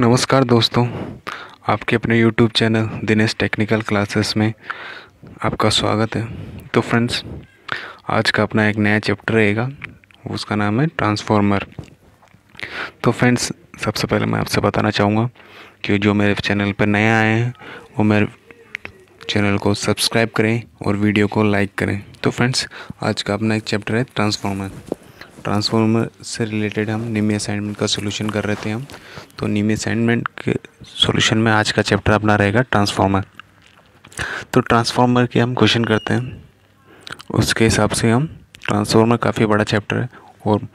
नमस्कार दोस्तों, आपके अपने YouTube channel Dinesh technical classes में आपका स्वागत है। तो फ्रेंड्स, आज का अपना एक नया चैप्टर रहेगा, उसका नाम है ट्रांसफॉर्मर। तो फ्रेंड्स, सबसे पहले मैं आपसे बताना चाहूँगा कि जो मेरे चैनल पर नए आए हैं, वो मेरे चैनल को सब्सक्राइब करें और वीडियो को लाइक करें। तो फ्रेंड्स, आज का अपना एक चैप्टर है ट्रांसफॉर्मर। ट्रांसफॉर्मर से रिलेटेड हम निमी असाइनमेंट का सोल्यूशन कर रहे थे हम। तो निमी असाइनमेंट के सोल्यूशन में आज का चैप्टर अपना रहेगा ट्रांसफॉर्मर तो ट्रांसफॉर्मर के हम क्वेश्चन करते हैं। उसके हिसाब से हम ट्रांसफॉर्मर काफ़ी बड़ा चैप्टर है और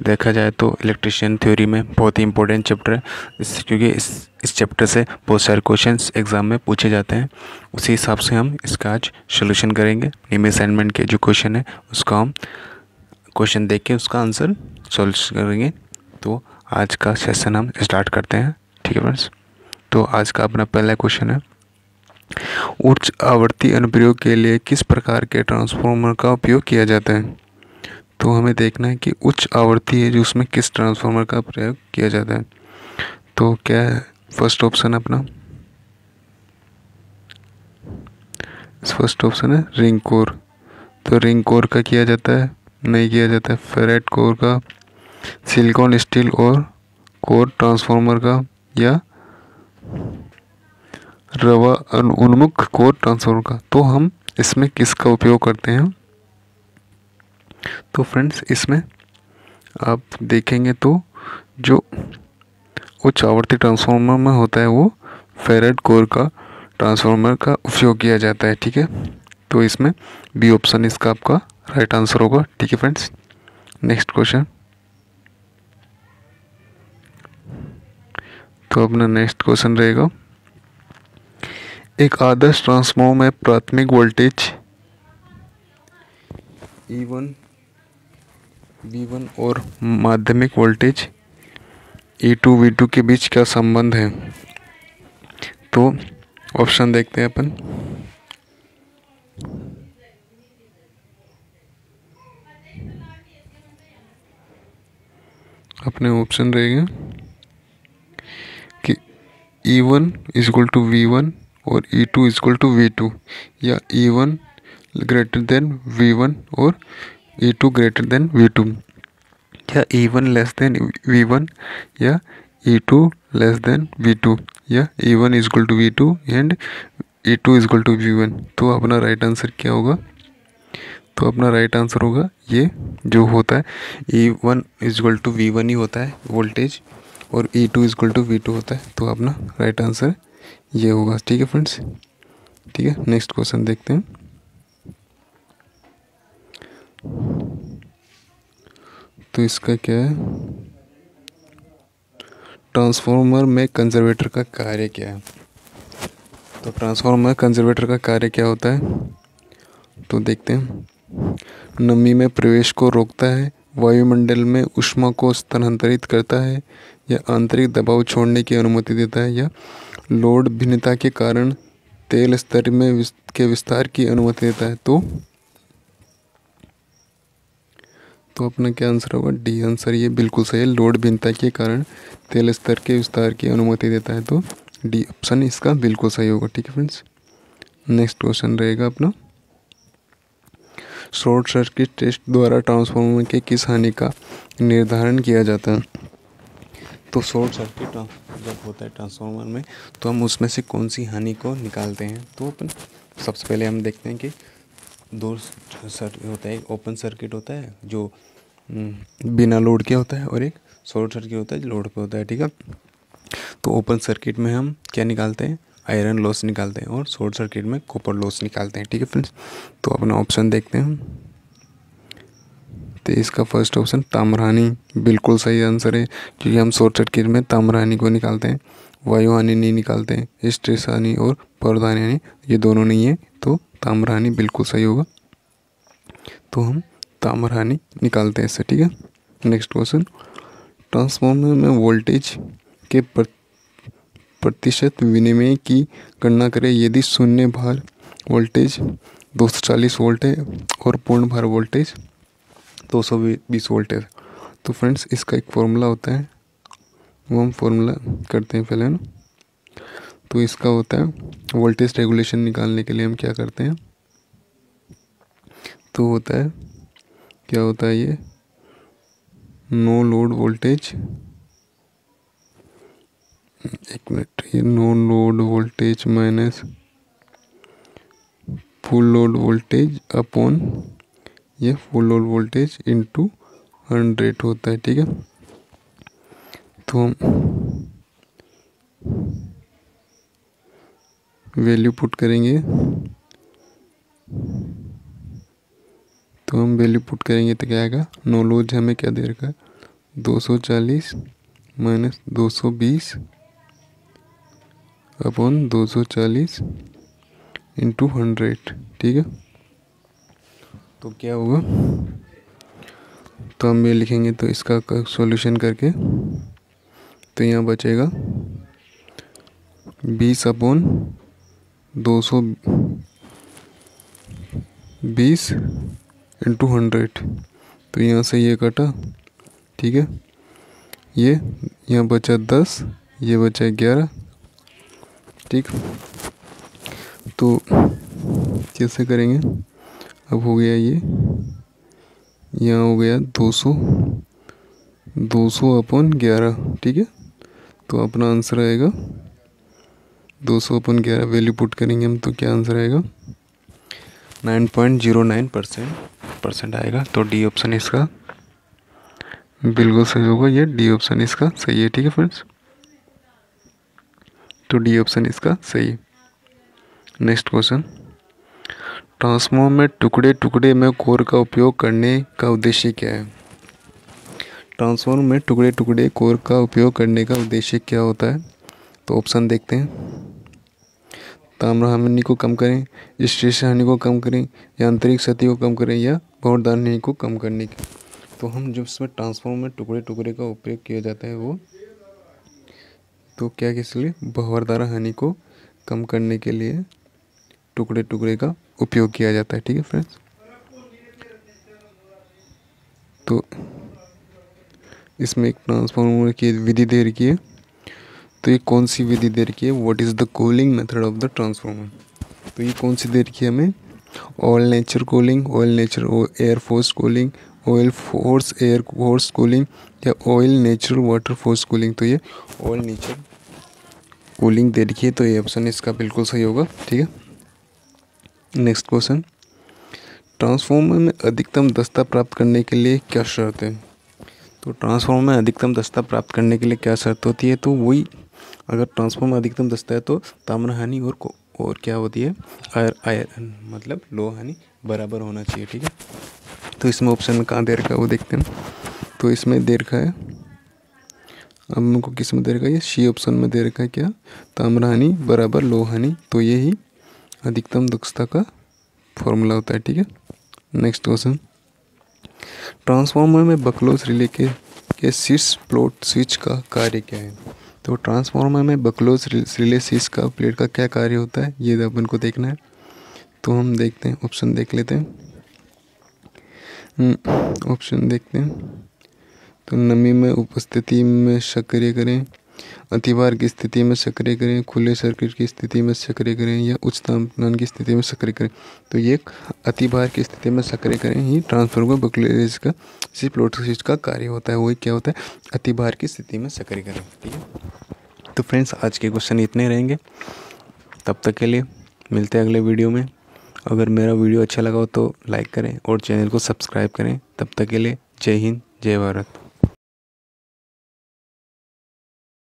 देखा जाए तो इलेक्ट्रिशियन थ्योरी में बहुत ही इंपॉर्टेंट चैप्टर है। इस क्योंकि इस इस चैप्टर से बहुत सारे क्वेश्चंस एग्ज़ाम में पूछे जाते हैं। उसी हिसाब से हम इसका आज सोल्यूशन करेंगे। निमी असाइनमेंट के जो क्वेश्चन है, उसका हम क्वेश्चन देख के उसका आंसर सॉल्व करेंगे। तो आज का सेशन हम स्टार्ट करते हैं, ठीक है फ्रेंड्स तो आज का अपना पहला क्वेश्चन है, उच्च आवर्ती अनुप्रयोग के लिए किस प्रकार के ट्रांसफार्मर का उपयोग किया जाता है? तो हमें देखना है कि उच्च आवर्ती है जो उसमें किस ट्रांसफार्मर का प्रयोग किया जाता है। तो क्या है फ़र्स्ट ऑप्शन अपना? फ़र्स्ट ऑप्शन है रिंग कोर तो रिंग कोर का किया जाता है नहीं किया जाता है। फेरेट कोर का सिलिकॉन स्टील और कोर ट्रांसफार्मर का, या रवा, उन्मुख कोर ट्रांसफार्मर का। तो हम इसमें किसका उपयोग करते हैं? तो फ्रेंड्स इसमें आप देखेंगे तो जो उच्च आवर्ती ट्रांसफार्मर में होता है वो फेरेट कोर का ट्रांसफार्मर का उपयोग किया जाता है, ठीक है? तो इसमें बी ऑप्शन इसका आपका राइट आंसर होगा। ठीक है फ्रेंड्स नेक्स्ट क्वेश्चन तो अपना नेक्स्ट क्वेश्चन रहेगा। एक आदर्श ट्रांसफॉर्मर में प्राथमिक voltage E one V one और माध्यमिक voltage E two V two के बीच क्या संबंध है? तो ऑप्शन देखते हैं अपन। अपने ऑप्शन रहेगा कि E one is equal to V one और E two is equal to V two या E one greater than V one और E two greater than V two या E one less than V one या E two less than V two या E one is equal to V two and E two is equal to V one तो अपना right answer क्या होगा? तो अपना right answer होगा ये, जो होता है E one is equal to V one ही होता है वोल्टेज और E two is equal to V two होता है। तो अपना राइट आंसर ये होगा। ठीक है फ्रेंड्स ठीक है? नेक्स्ट क्वेश्चन देखते हैं। तो इसका क्या है? ट्रांसफॉर्मर में कंजर्वेटर का कार्य क्या है? तो ट्रांसफॉर्मर कंजर्वेटर का कार्य क्या होता है? तो देखते हैं। नमी में प्रवेश को रोकता है, वायुमंडल में उष्मा को स्थानांतरित करता है, या आंतरिक दबाव छोड़ने की अनुमति देता है, या लोड भिन्नता के कारण तेल स्तर में के विस्तार की अनुमति देता है। तो तो अपना क्या आंसर होगा? डी आंसर ये बिल्कुल सही है। लोड भिन्नता के कारण तेल स्तर के विस्तार की अनुमति देता है। तो डी ऑप्शन इसका बिल्कुल सही होगा। ठीक है फ्रेंड्स नेक्स्ट क्वेश्चन रहेगा अपना। शॉर्ट सर्किट टेस्ट द्वारा ट्रांसफार्मर के किस हानि का निर्धारण किया जाता है। तो शॉर्ट सर्किट जब होता है ट्रांसफार्मर में तो हम उसमें से कौन सी हानि को निकालते हैं? तो अपन सबसे पहले हम देखते हैं कि दो सर्किट होता है ओपन सर्किट होता है जो हम्म, बिना लोड के होता है और एक शॉर्ट सर्किट होता है जो लोड पे होता है ठीक है? तो ओपन सर्किट में हम क्या निकालते हैं? आयरन लॉस निकालते हैं और शॉर्ट सर्किट में कॉपर लॉस निकालते हैं, ठीक है फ्रेंड्स तो अपना ऑप्शन देखते हैं तो इसका फ़र्स्ट ऑप्शन ताम्रहानी, बिल्कुल सही आंसर है, क्योंकि हम शॉर्ट सर्किट में ताम्रहानी को निकालते हैं वायु हानि नहीं निकालते हैं स्ट्रेस हानि और प्रधान हानि, ये दोनों नहीं है तो ताम्रहानी बिल्कुल सही होगा। तो हम ताम्रहानी निकालते हैं इससे, ठीक है? नेक्स्ट क्वेश्चन ट्रांसफॉर्मर में वोल्टेज के प्रति प्रतिशत विनिमय की गणना करें। यदि शून्य भार वोल्टेज 240 वोल्ट है और पूर्ण भार वोल्टेज 220 वोल्ट है। तो फ्रेंड्स, इसका एक फॉर्मूला होता है। वो हम फॉर्मूला करते हैं पहले ना? तो इसका होता है वोल्टेज रेगुलेशन निकालने के लिए हम क्या करते हैं? तो होता है, क्या होता है ये? नो लोड वोल्टेज एक मिनट ये no load voltage minus full load voltage upon ये full load voltage into hundred होता है, ठीक है? तो हम वैल्यू पुट करेंगे। तो हम वैल्यू पुट करेंगे तो क्या आएगा? नो लोज हमें क्या दे रखा है? दो सौ चालीस माइनस दो सौ बीस अपॉन दो सौ चालीस इंटू हंड्रेड ठीक है? तो क्या होगा तो हम ये लिखेंगे तो इसका सॉल्यूशन करके तो यहाँ बचेगा बीस अपॉन दो सौ बीस इंटू हंड्रेड तो यहाँ से ये कटा, ठीक है? ये, यहाँ बचा दस, ये बचा ग्यारह ठीक। तो कैसे करेंगे? अब हो गया ये। यहाँ हो गया दो सौ। दो सौ अपन ग्यारह, ठीक है? तो अपना आंसर आएगा। दो सौ अपन ग्यारह वैल्यू पुट करेंगे हम तो क्या आंसर आएगा? Nine point zero nine percent percent आएगा। तो डी ऑप्शन इसका। बिल्कुल सही होगा। ये डी ऑप्शन इसका सही है, ठीक है फ्रेंड्स? तो डी ऑप्शन इसका, सही। नेक्स्ट क्वेश्चन ट्रांसफॉर्मर में टुकड़े टुकड़े में कोर का उपयोग करने का उद्देश्य क्या है? ट्रांसफॉर्मर में टुकड़े टुकड़े कोर का उपयोग करने का उद्देश्य क्या होता है? तो ऑप्शन देखते हैं। ताम्र हानि को कम करें, स्ट्रेस हानि को कम करें, यांत्रिक क्षति को कम करें या हानि को कम करने की। तो हम जब इसमें ट्रांसफॉर्मर में टुकड़े टुकड़े का उपयोग किया जाता है वो तो क्या किस लिए? बहुवरदार हानि को कम करने के लिए टुकड़े टुकड़े का उपयोग किया जाता है, ठीक है फ्रेंड्स तो इसमें एक ट्रांसफॉर्मर की विधि दे रखी है। तो ये कौन सी विधि दे रखी है? What is the cooling method of the transformer तो ये कौन सी दे रखी है हमें? Oil nature cooling oil nature air force cooling oil force air force cooling या oil natural water force cooling तो ये ऑयल नेचर कूलिंग दे रखी है तो ये ऑप्शन इसका बिल्कुल सही होगा, ठीक है? नेक्स्ट क्वेश्चन ट्रांसफॉर्मर में अधिकतम दस्ता प्राप्त करने के लिए क्या शर्त है? तो ट्रांसफॉर्मर में अधिकतम दस्ता प्राप्त करने के लिए क्या शर्त होती है? तो वही, अगर ट्रांसफॉर्मर अधिकतम दस्ता है तो ताम्र हानि और और क्या होती है? आयर आयर मतलब लो हानि बराबर होना चाहिए, ठीक है? तो इसमें ऑप्शन में कहाँ दे रखा है वो देखते हैं। तो इसमें दे रखा है। अब हमको किसमें दे रखा है सी ऑप्शन में दे रखा है क्या? ताम्र हानि बराबर लोहानी। तो ये ही अधिकतम दक्षता का फॉर्मूला होता है ठीक है? नेक्स्ट क्वेश्चन ट्रांसफॉर्मर में बकलोज रिले के, के शीर्ष प्लॉट स्विच का कार्य क्या है? तो ट्रांसफॉर्मर में बकलोज रिले स्विच का प्लेट का क्या कार्य होता है? ये अपन को देखना है। तो हम देखते हैं ऑप्शन देख लेते हैं। ऑप्शन हम्म, देखते हैं। तो नमी में उपस्थिति में सक्रिय करें अतिभार की स्थिति में सक्रिय करें खुले सर्किट की स्थिति में सक्रिय करें या उच्च तापमान की स्थिति में सक्रिय करें। तो ये अतिभार की स्थिति में सक्रिय करें ही ट्रांसफॉर्मर बकलेज का सिर्फ़ लोट स्विच का कार्य होता है वही क्या होता है? अतिभार की स्थिति में सक्रिय करें ठीक है? तो फ्रेंड्स आज के क्वेश्चन इतने रहेंगे। तब तक के लिए मिलते हैं अगले वीडियो में। अगर मेरा वीडियो अच्छा लगा हो तो लाइक करें और चैनल को सब्सक्राइब करें। तब तक के लिए जय हिंद, जय भारत।